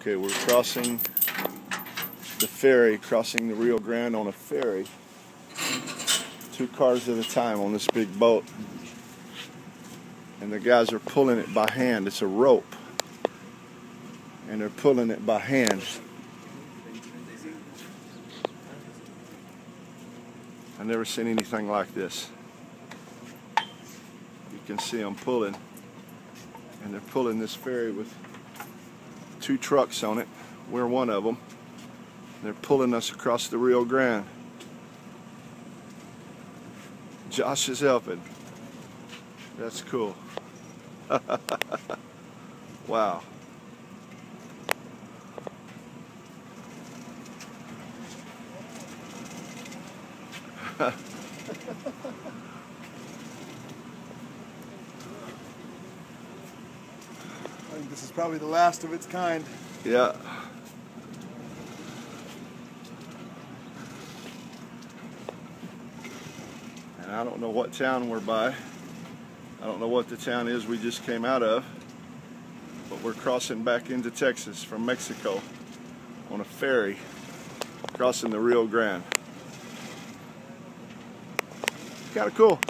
Okay, we're crossing the ferry, crossing the Rio Grande on a ferry. Two cars at a time on this big boat. And the guys are pulling it by hand. It's a rope. And they're pulling it by hand. I've never seen anything like this. You can see them pulling. And they're pulling this ferry with two trucks on it. We're one of them. They're pulling us across the Rio Grande. Josh is helping. That's cool. wow. think this is probably the last of its kind. Yeah. And I don't know what town we're by. I don't know what the town is we just came out of. But we're crossing back into Texas from Mexico on a ferry, crossing the Rio Grande. Kind of cool.